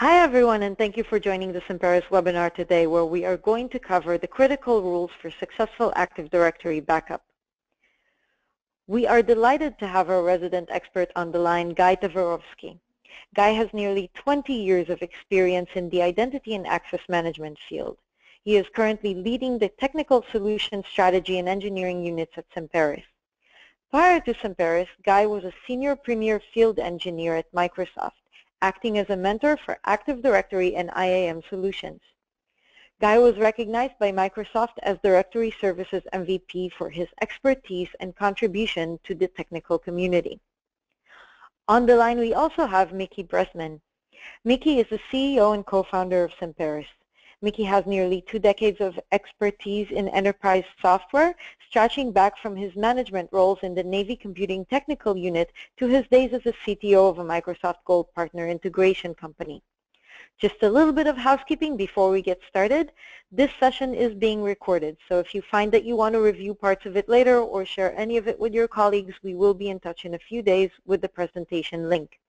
Hi everyone and thank you for joining the Semperis webinar today where we are going to cover the critical rules for successful Active Directory backup. We are delighted to have our resident expert on the line, Guy Teverovsky. Guy has nearly 20 years of experience in the identity and access management field. He is currently leading the technical solution strategy and engineering units at Semperis. Prior to Semperis, Guy was a senior premier field engineer at Microsoft acting as a mentor for Active Directory and IAM solutions. Guy was recognized by Microsoft as Directory Services MVP for his expertise and contribution to the technical community. On the line, we also have Mickey Bresman. Mickey is the CEO and co-founder of Semperis. Mickey has nearly two decades of expertise in enterprise software, stretching back from his management roles in the Navy Computing Technical Unit to his days as a CTO of a Microsoft Gold Partner integration company. Just a little bit of housekeeping before we get started. This session is being recorded, so if you find that you want to review parts of it later or share any of it with your colleagues, we will be in touch in a few days with the presentation link.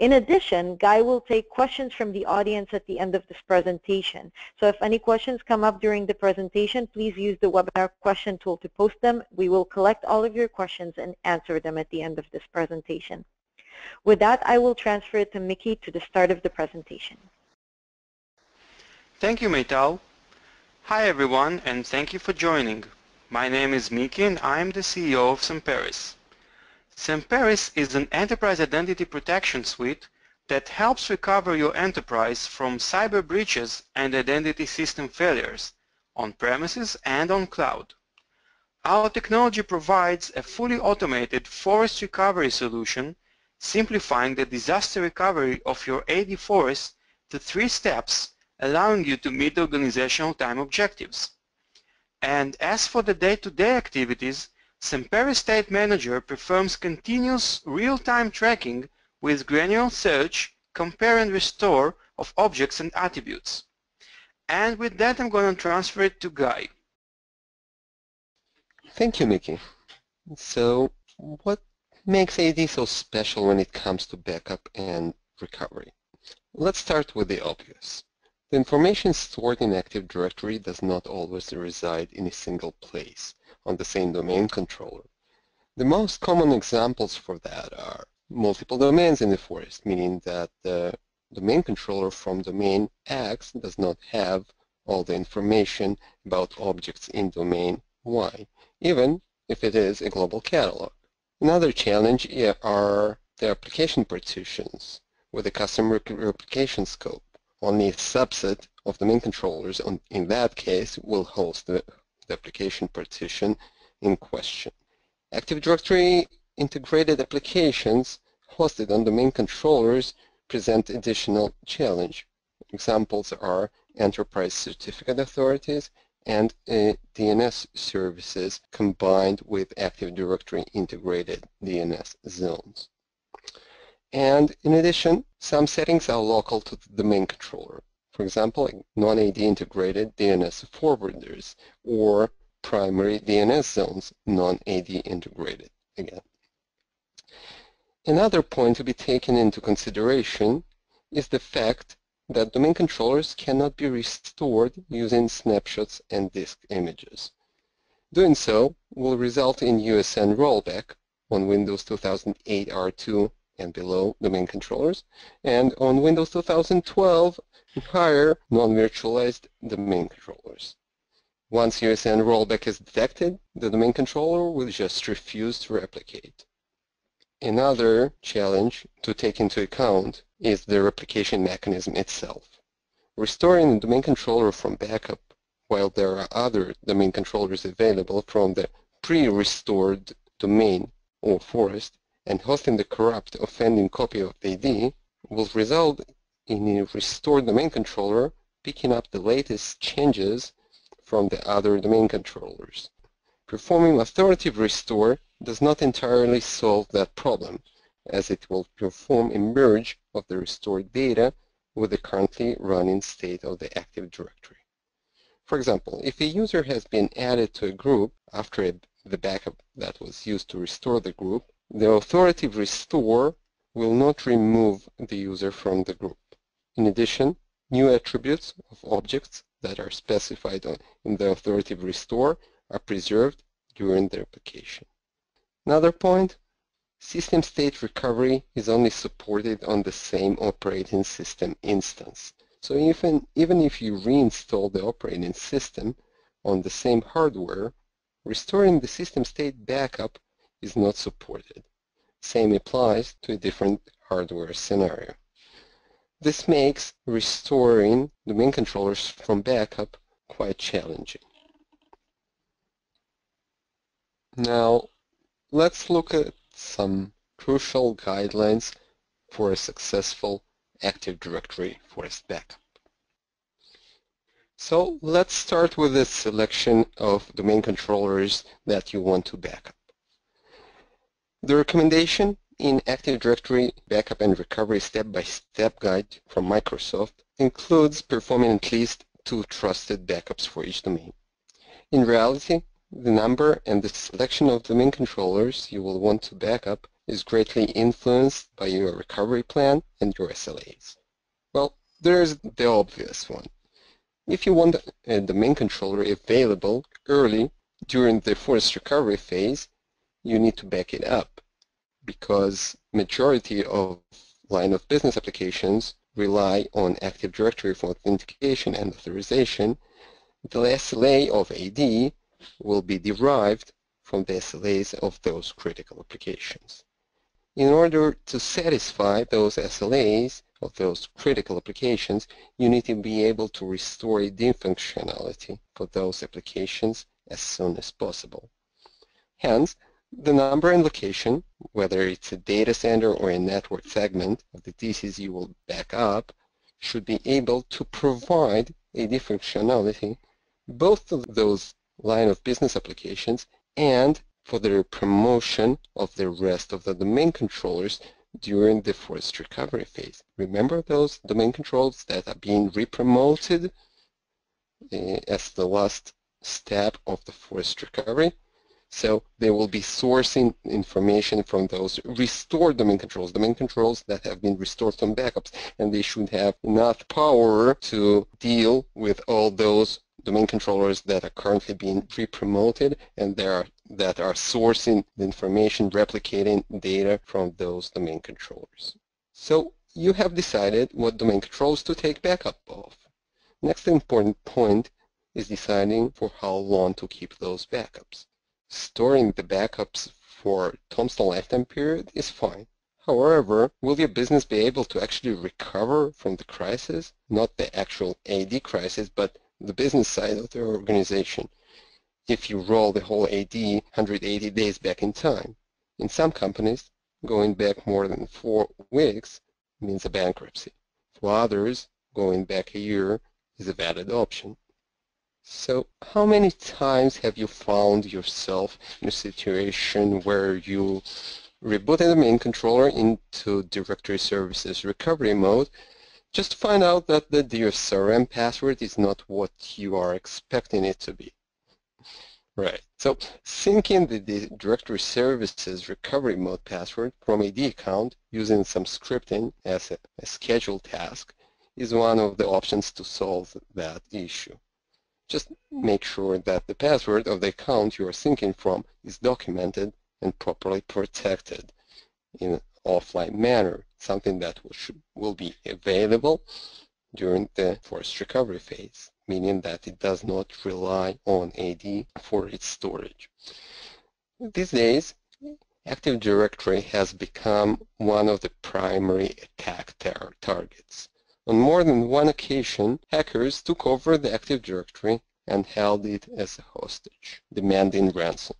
In addition, Guy will take questions from the audience at the end of this presentation. So if any questions come up during the presentation, please use the webinar question tool to post them. We will collect all of your questions and answer them at the end of this presentation. With that, I will transfer it to Mickey to the start of the presentation. Thank you, Maytal. Hi, everyone, and thank you for joining. My name is Mickey, and I am the CEO of Semperis. Semperis is an enterprise identity protection suite that helps recover your enterprise from cyber breaches and identity system failures on premises and on cloud. Our technology provides a fully automated forest recovery solution simplifying the disaster recovery of your AD forest to three steps allowing you to meet organizational time objectives. And as for the day-to-day -day activities, Semperis State Manager performs continuous real-time tracking with granular search, compare and restore of objects and attributes. And with that, I'm going to transfer it to Guy. Thank you, Mickey. So what makes AD so special when it comes to backup and recovery? Let's start with the obvious. The information stored in Active Directory does not always reside in a single place on the same domain controller. The most common examples for that are multiple domains in the forest, meaning that the domain controller from domain X does not have all the information about objects in domain Y, even if it is a global catalog. Another challenge are the application partitions with a custom replication scope. Only a subset of domain controllers on, in that case will host the the application partition in question. Active Directory integrated applications hosted on domain controllers present additional challenge. Examples are enterprise certificate authorities and uh, DNS services combined with Active Directory integrated DNS zones. And in addition, some settings are local to the domain controller. For example, non-AD integrated DNS forwarders or primary DNS zones, non-AD integrated again. Another point to be taken into consideration is the fact that domain controllers cannot be restored using snapshots and disk images. Doing so will result in USN rollback on Windows 2008 R2 and below domain controllers, and on Windows 2012 higher non-virtualized domain controllers. Once USN rollback is detected, the domain controller will just refuse to replicate. Another challenge to take into account is the replication mechanism itself. Restoring the domain controller from backup while there are other domain controllers available from the pre-restored domain or forest and hosting the corrupt offending copy of the ID will result in a restored domain controller picking up the latest changes from the other domain controllers. Performing authoritative restore does not entirely solve that problem, as it will perform a merge of the restored data with the currently running state of the Active Directory. For example, if a user has been added to a group after a, the backup that was used to restore the group, the authoritative restore will not remove the user from the group. In addition, new attributes of objects that are specified in the authoritative restore are preserved during the replication. Another point, system state recovery is only supported on the same operating system instance. So even, even if you reinstall the operating system on the same hardware, restoring the system state backup is not supported. Same applies to a different hardware scenario. This makes restoring domain controllers from backup quite challenging. Now, let's look at some crucial guidelines for a successful Active Directory forest backup. So let's start with the selection of domain controllers that you want to backup. The recommendation in Active Directory Backup and Recovery Step-by-Step -step Guide from Microsoft includes performing at least two trusted backups for each domain. In reality, the number and the selection of domain controllers you will want to backup is greatly influenced by your recovery plan and your SLAs. Well, there's the obvious one. If you want a domain controller available early during the forest recovery phase, you need to back it up because majority of line of business applications rely on Active Directory for authentication and authorization, the SLA of AD will be derived from the SLAs of those critical applications. In order to satisfy those SLAs of those critical applications, you need to be able to restore AD functionality for those applications as soon as possible. Hence, the number and location, whether it's a data center or a network segment of the DCs you will back up, should be able to provide AD functionality both of those line of business applications and for the promotion of the rest of the domain controllers during the forest recovery phase. Remember those domain controls that are being repromoted uh, as the last step of the forest recovery? So they will be sourcing information from those restored domain controls, domain controls that have been restored from backups, and they should have enough power to deal with all those domain controllers that are currently being re-promoted and are, that are sourcing the information, replicating data from those domain controllers. So you have decided what domain controllers to take backup of. Next important point is deciding for how long to keep those backups storing the backups for tombstone lifetime period is fine. However, will your business be able to actually recover from the crisis? Not the actual AD crisis, but the business side of the organization if you roll the whole AD 180 days back in time. In some companies, going back more than four weeks means a bankruptcy. For others, going back a year is a valid option. So how many times have you found yourself in a situation where you rebooted the main controller into directory services recovery mode just to find out that the DSRM password is not what you are expecting it to be? Right. So syncing the directory services recovery mode password from AD account using some scripting as a, a scheduled task is one of the options to solve that issue. Just make sure that the password of the account you are syncing from is documented and properly protected in an offline manner, something that will, should, will be available during the forest recovery phase, meaning that it does not rely on AD for its storage. These days, Active Directory has become one of the primary attack tar targets. On more than one occasion, hackers took over the Active Directory and held it as a hostage, demanding ransom.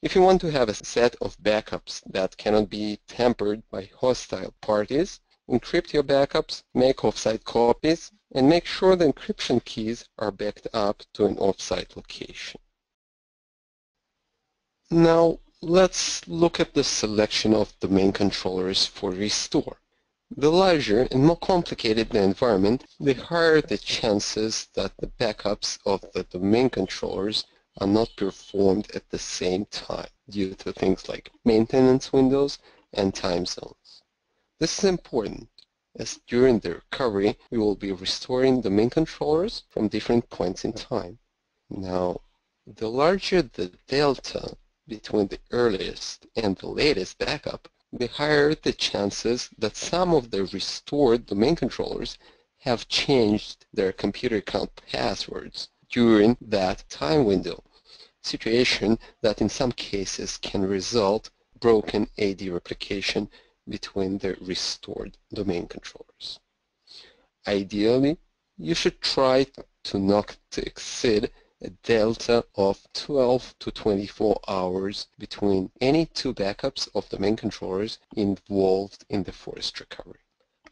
If you want to have a set of backups that cannot be tampered by hostile parties, encrypt your backups, make offsite copies, and make sure the encryption keys are backed up to an offsite location. Now, let's look at the selection of domain controllers for restore. The larger and more complicated the environment, the higher the chances that the backups of the domain controllers are not performed at the same time due to things like maintenance windows and time zones. This is important as during the recovery, we will be restoring domain controllers from different points in time. Now, the larger the delta between the earliest and the latest backup, the higher the chances that some of the restored domain controllers have changed their computer account passwords during that time window, situation that in some cases can result broken AD replication between the restored domain controllers. Ideally, you should try to not exceed a delta of 12 to 24 hours between any two backups of the main controllers involved in the forest recovery.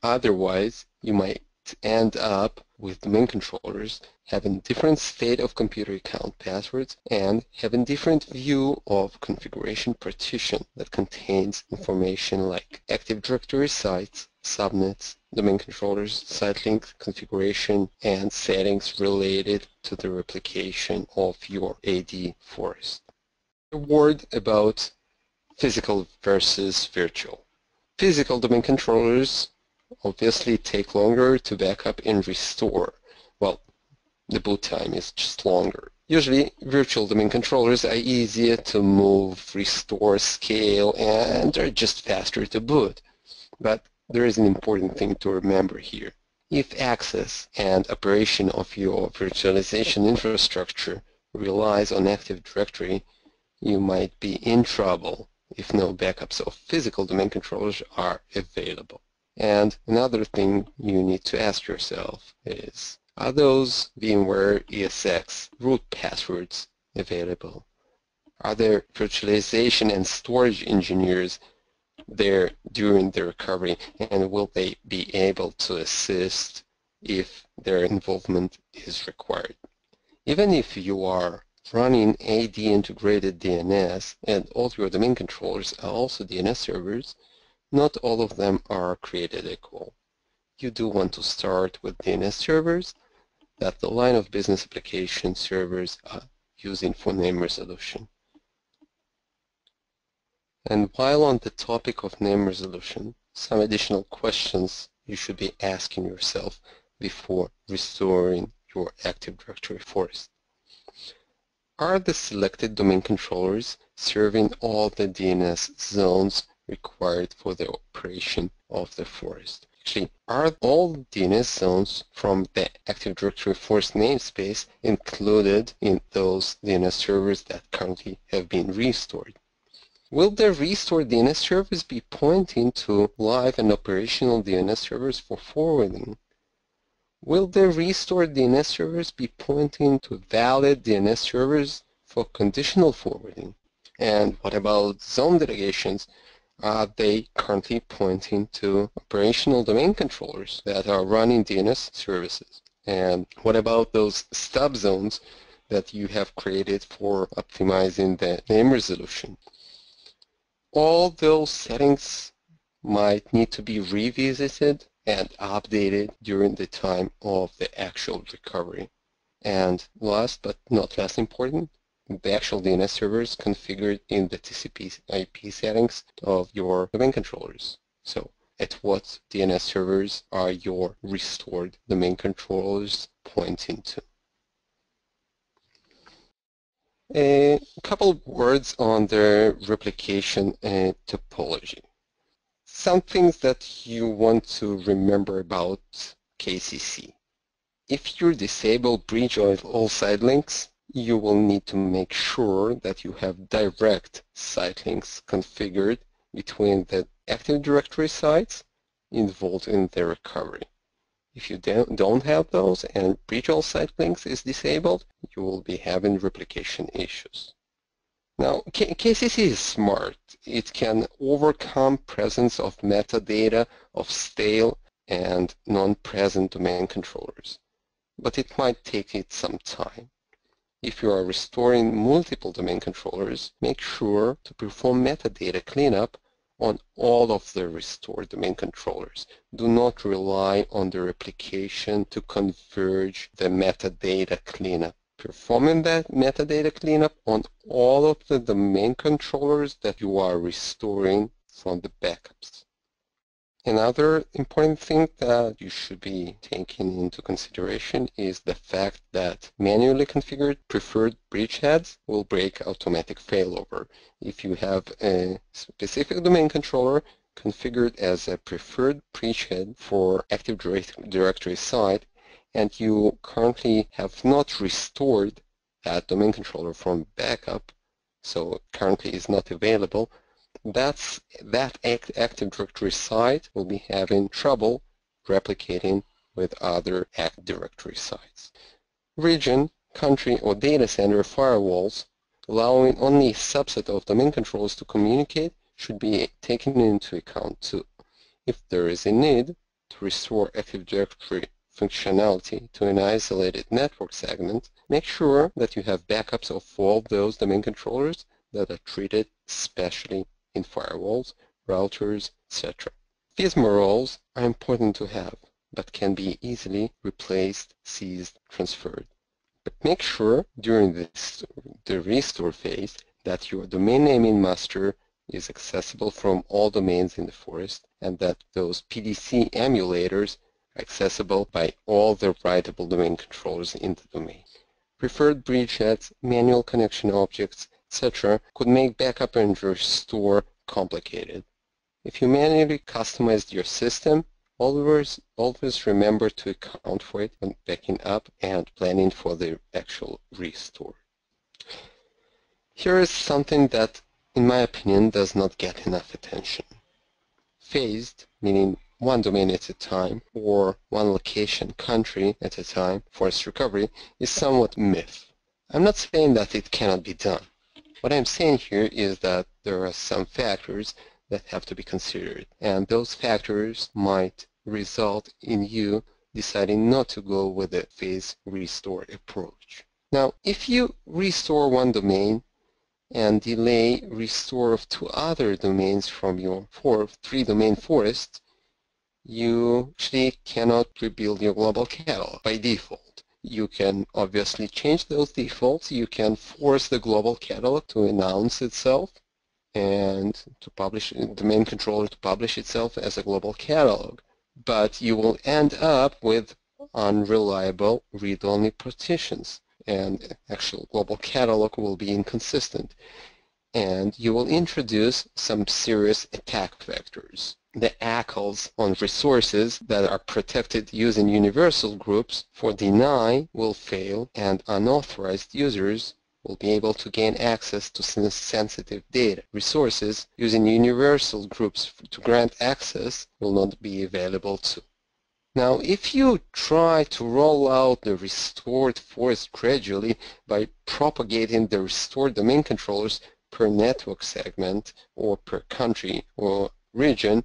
Otherwise, you might end up with the main controllers having different state of computer account passwords and having different view of configuration partition that contains information like Active Directory sites, subnets, domain controllers, site link configuration, and settings related to the replication of your AD forest. A word about physical versus virtual. Physical domain controllers obviously take longer to back up and restore. Well, the boot time is just longer. Usually, virtual domain controllers are easier to move, restore, scale, and are just faster to boot. But there is an important thing to remember here. If access and operation of your virtualization infrastructure relies on Active Directory, you might be in trouble if no backups of physical domain controllers are available. And another thing you need to ask yourself is, are those VMware ESX root passwords available? Are there virtualization and storage engineers there during the recovery and will they be able to assist if their involvement is required? Even if you are running AD integrated DNS and all your domain controllers are also DNS servers, not all of them are created equal. You do want to start with DNS servers that the line of business application servers are using for name resolution. And while on the topic of name resolution, some additional questions you should be asking yourself before restoring your Active Directory forest. Are the selected domain controllers serving all the DNS zones required for the operation of the forest. Actually, are all DNS zones from the Active Directory forest namespace included in those DNS servers that currently have been restored? Will the restored DNS servers be pointing to live and operational DNS servers for forwarding? Will the restored DNS servers be pointing to valid DNS servers for conditional forwarding? And what about zone delegations are they currently pointing to operational domain controllers that are running DNS services? And what about those stub zones that you have created for optimizing the name resolution? All those settings might need to be revisited and updated during the time of the actual recovery. And last but not less important, the actual DNS servers configured in the TCP IP settings of your domain controllers. So at what DNS servers are your restored domain controllers pointing to? A couple words on the replication uh, topology. Some things that you want to remember about KCC. If you disable bridge all site links, you will need to make sure that you have direct site links configured between the Active Directory sites involved in the recovery. If you don't have those and all site links is disabled, you will be having replication issues. Now, KCC is smart. It can overcome presence of metadata of stale and non-present domain controllers, but it might take it some time. If you are restoring multiple domain controllers, make sure to perform metadata cleanup on all of the restored domain controllers. Do not rely on the replication to converge the metadata cleanup. Performing that metadata cleanup on all of the domain controllers that you are restoring from the backups. Another important thing that you should be taking into consideration is the fact that manually configured preferred bridgeheads will break automatic failover. If you have a specific domain controller configured as a preferred bridgehead for Active Directory site and you currently have not restored that domain controller from backup, so currently is not available, that's, that Active Directory site will be having trouble replicating with other Active Directory sites. Region, country, or data center firewalls allowing only a subset of domain controllers to communicate should be taken into account too. If there is a need to restore Active Directory functionality to an isolated network segment, make sure that you have backups of all those domain controllers that are treated specially in firewalls, routers, etc. FSMO roles are important to have, but can be easily replaced, seized, transferred. But make sure during this, the restore phase that your domain naming master is accessible from all domains in the forest and that those PDC emulators are accessible by all the writable domain controllers in the domain. Preferred bridgeheads, manual connection objects, etc. could make backup and restore complicated. If you manually customized your system, always, always remember to account for it when backing up and planning for the actual restore. Here is something that, in my opinion, does not get enough attention. Phased, meaning one domain at a time or one location, country at a time for its recovery is somewhat myth. I'm not saying that it cannot be done. What I'm saying here is that there are some factors that have to be considered, and those factors might result in you deciding not to go with the phase restore approach. Now, if you restore one domain and delay restore of two other domains from your four, three domain forest, you actually cannot rebuild your global catalog by default. You can obviously change those defaults. You can force the global catalog to announce itself and to publish the main controller to publish itself as a global catalog. But you will end up with unreliable read-only partitions and actual global catalog will be inconsistent. And you will introduce some serious attack vectors the ACLs on resources that are protected using universal groups for deny will fail and unauthorized users will be able to gain access to sensitive data. Resources using universal groups to grant access will not be available to. Now, if you try to roll out the restored forest gradually by propagating the restored domain controllers per network segment or per country or region,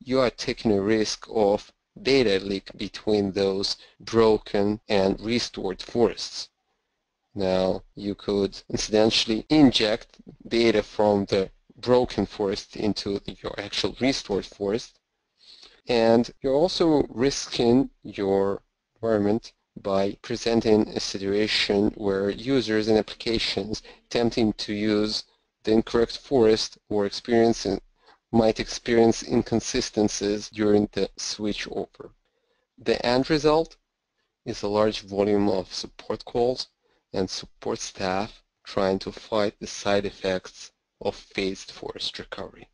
you are taking a risk of data leak between those broken and restored forests. Now, you could incidentally inject data from the broken forest into your actual restored forest. And you're also risking your environment by presenting a situation where users and applications attempting to use the incorrect forest or experiencing might experience inconsistencies during the switchover. The end result is a large volume of support calls and support staff trying to fight the side effects of phased forest recovery.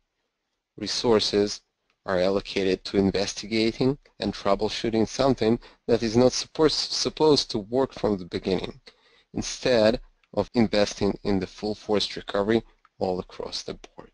Resources are allocated to investigating and troubleshooting something that is not supposed to work from the beginning, instead of investing in the full forest recovery all across the board.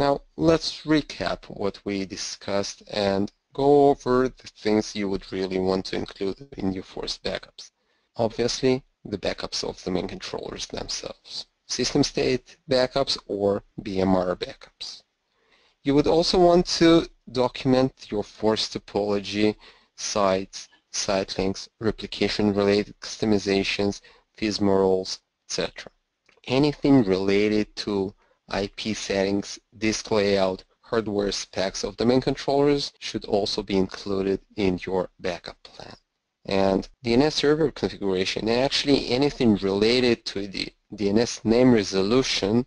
Now let's recap what we discussed and go over the things you would really want to include in your forest backups. Obviously, the backups of the main controllers themselves, system state backups or BMR backups. You would also want to document your forest topology, sites, site links, replication-related customizations, FSMO roles, etc. Anything related to IP settings, disk layout, hardware specs of the main controllers should also be included in your backup plan. And DNS server configuration, and actually anything related to the DNS name resolution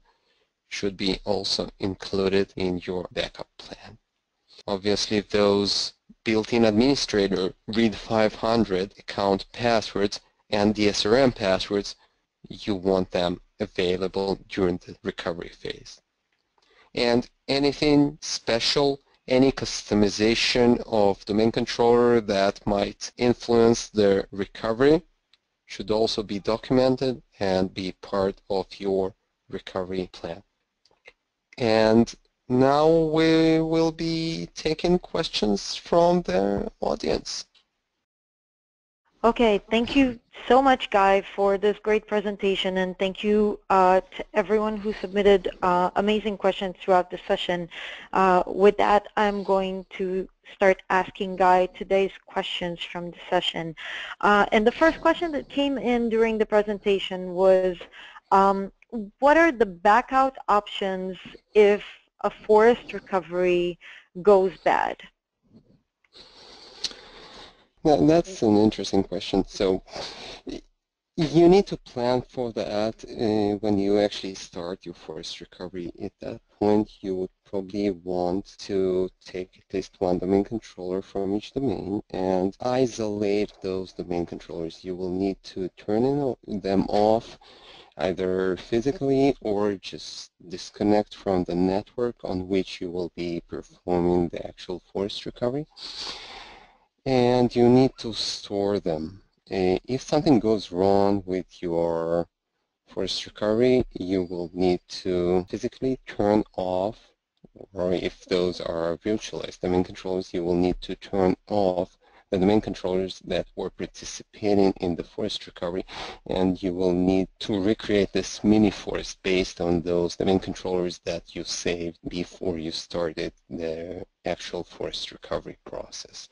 should be also included in your backup plan. Obviously, those built-in administrator RID 500 account passwords and DSRM passwords, you want them available during the recovery phase. And anything special, any customization of domain controller that might influence the recovery should also be documented and be part of your recovery plan. And now we will be taking questions from the audience. Okay, thank you so much, Guy, for this great presentation, and thank you uh, to everyone who submitted uh, amazing questions throughout the session. Uh, with that, I'm going to start asking Guy today's questions from the session. Uh, and the first question that came in during the presentation was, um, what are the backout options if a forest recovery goes bad? That's an interesting question. So you need to plan for that uh, when you actually start your forest recovery. At that point, you would probably want to take at least one domain controller from each domain and isolate those domain controllers. You will need to turn them off either physically or just disconnect from the network on which you will be performing the actual forest recovery and you need to store them. Uh, if something goes wrong with your forest recovery, you will need to physically turn off, or if those are virtualized domain controllers, you will need to turn off the domain controllers that were participating in the forest recovery, and you will need to recreate this mini forest based on those domain controllers that you saved before you started the actual forest recovery process.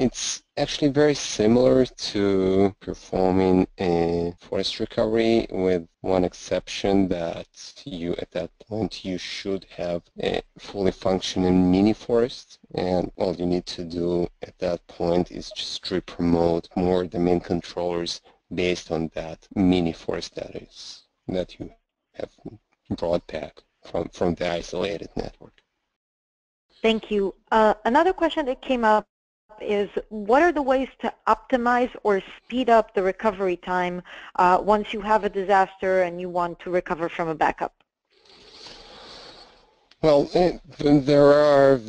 It's actually very similar to performing a forest recovery with one exception that you, at that point, you should have a fully functioning mini forest and all you need to do at that point is just re-promote more domain controllers based on that mini forest that is that you have brought back from, from the isolated network. Thank you. Uh, another question that came up is what are the ways to optimize or speed up the recovery time uh, once you have a disaster and you want to recover from a backup? Well, it, there are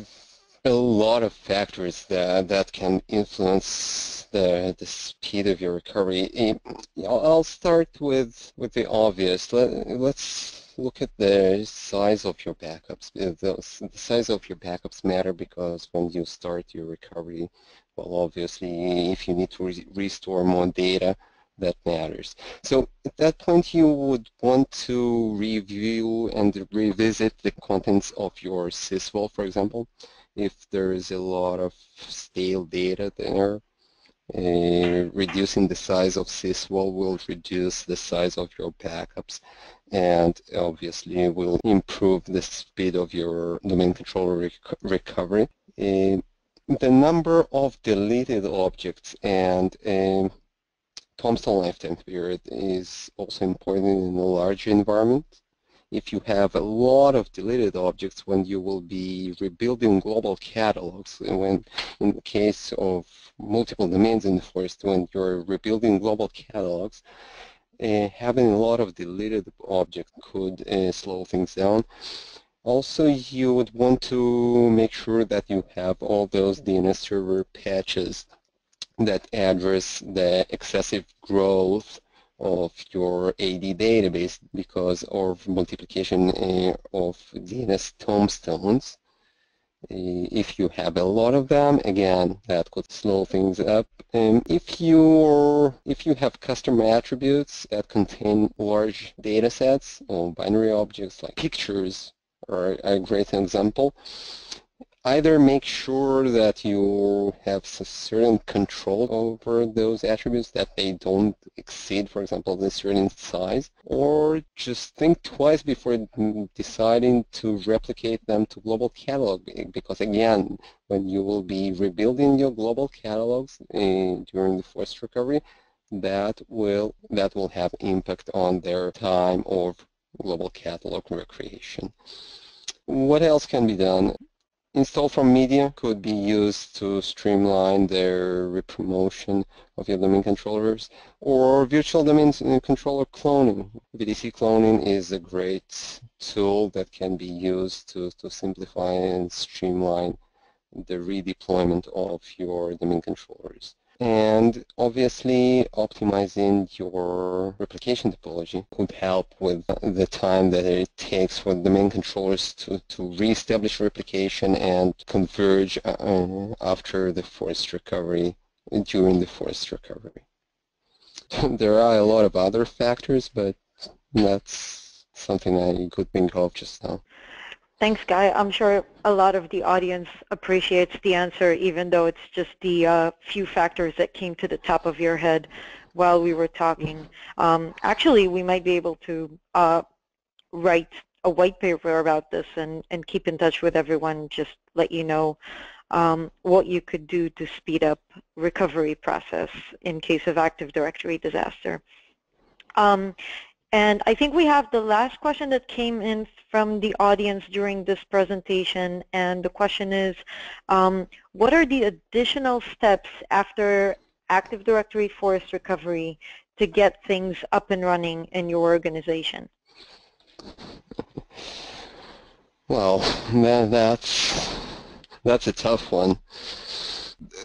a lot of factors that, that can influence the, the speed of your recovery. I'll start with, with the obvious. Let, let's look at the size of your backups. Uh, the, size of your backups matter because when you start your recovery, well, obviously, if you need to re restore more data, that matters. So at that point, you would want to review and revisit the contents of your sysvol, for example. If there is a lot of stale data there, uh, reducing the size of sysvol will reduce the size of your backups and obviously will improve the speed of your domain controller rec recovery. Uh, the number of deleted objects and tombstone lifetime period is also important in a large environment. If you have a lot of deleted objects when you will be rebuilding global catalogs, when in the case of multiple domains in the forest, when you're rebuilding global catalogs, having a lot of deleted objects could uh, slow things down. Also, you would want to make sure that you have all those DNS server patches that address the excessive growth of your AD database because of multiplication uh, of DNS tombstones. Eh, if you have a lot of them, again, that could slow things up. And if you if you have custom attributes that contain large data sets or binary objects like pictures are a great example, either make sure that you have certain control over those attributes that they don't exceed, for example, this certain size, or just think twice before deciding to replicate them to global catalog because again, when you will be rebuilding your global catalogs uh, during the forest recovery, that will that will have impact on their time of global catalog recreation. What else can be done? Install from media could be used to streamline their promotion of your domain controllers or virtual domain uh, controller cloning. VDC cloning is a great tool that can be used to, to simplify and streamline the redeployment of your domain controllers. And obviously, optimizing your replication topology could help with the time that it takes for the main controllers to, to reestablish replication and converge uh, after the forest recovery, during the forest recovery. there are a lot of other factors, but that's something I could think of just now. Thanks, Guy. I'm sure a lot of the audience appreciates the answer, even though it's just the uh, few factors that came to the top of your head while we were talking. Um, actually, we might be able to uh, write a white paper about this and, and keep in touch with everyone, just let you know um, what you could do to speed up recovery process in case of Active Directory disaster. Um, and I think we have the last question that came in from the audience during this presentation. And the question is, um, what are the additional steps after Active Directory Forest Recovery to get things up and running in your organization? Well, that, that's, that's a tough one.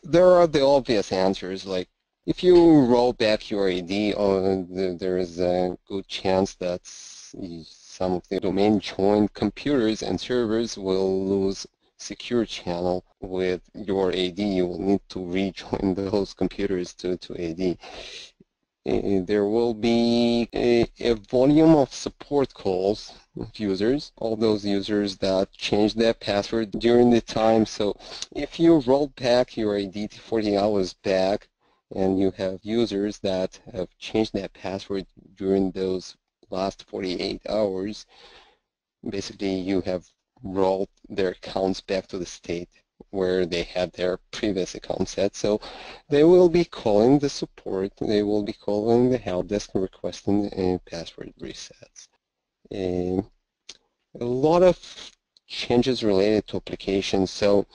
There are the obvious answers like if you roll back your AD, uh, there is a good chance that some of the domain joined computers and servers will lose secure channel with your AD. You will need to rejoin those computers to, to AD. There will be a, a, volume of support calls of users, all those users that changed their password during the time. So if you roll back your AD 40 hours back, and you have users that have changed that password during those last 48 hours, basically you have rolled their accounts back to the state where they had their previous account set. So they will be calling the support, they will be calling the help desk requesting a password resets. a lot of changes related to applications. So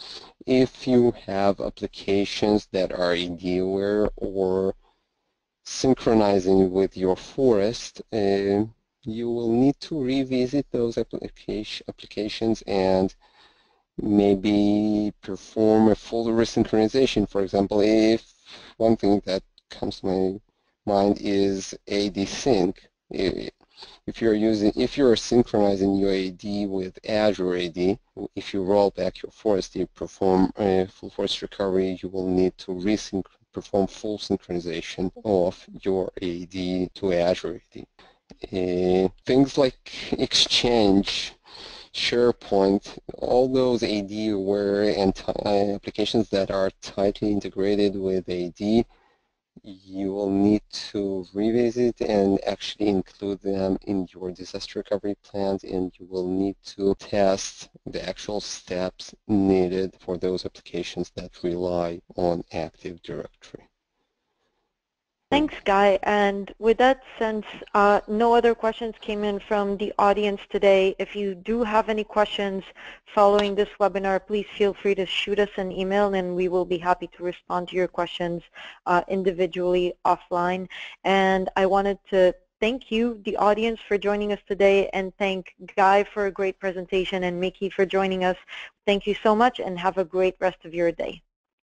if you have applications that are AD-aware or synchronizing with your forest, uh, you will need to revisit those application, applications and maybe perform a full resynchronization. For example, if one thing that comes to my mind is AD sync, if you're using, if you're synchronizing your AD with Azure AD, if you roll back your forest, you perform uh, full forest recovery, you will need to resync perform full synchronization of your AD to Azure AD. Uh, things like Exchange, SharePoint, all those AD aware and uh, applications that are tightly integrated with AD you will need to revisit and actually include them in your disaster recovery plans and you will need to test the actual steps needed for those applications that rely on Active Directory. Thanks, Guy. And with that since uh, no other questions came in from the audience today. If you do have any questions following this webinar, please feel free to shoot us an email and we will be happy to respond to your questions uh, individually offline. And I wanted to thank you, the audience, for joining us today and thank Guy for a great presentation and Mickey for joining us. Thank you so much and have a great rest of your day.